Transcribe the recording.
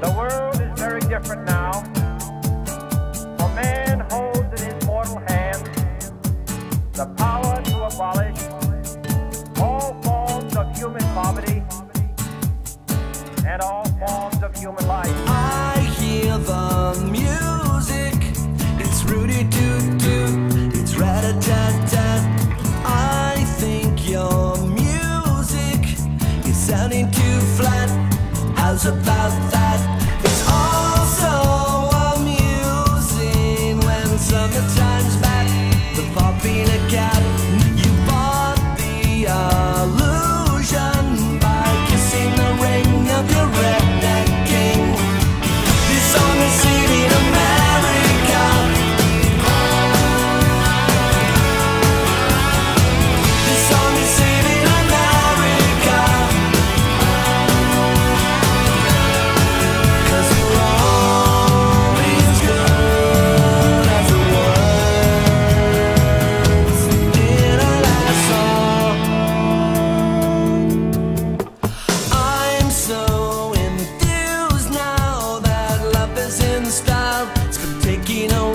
The world is very different now. For man holds in his mortal hand the power to abolish all forms of human poverty and all forms of human life. I hear the music. It's Rudy Toot Toot. It's rat a tat tat. I think your music is sounding too flat. How's about that? taking away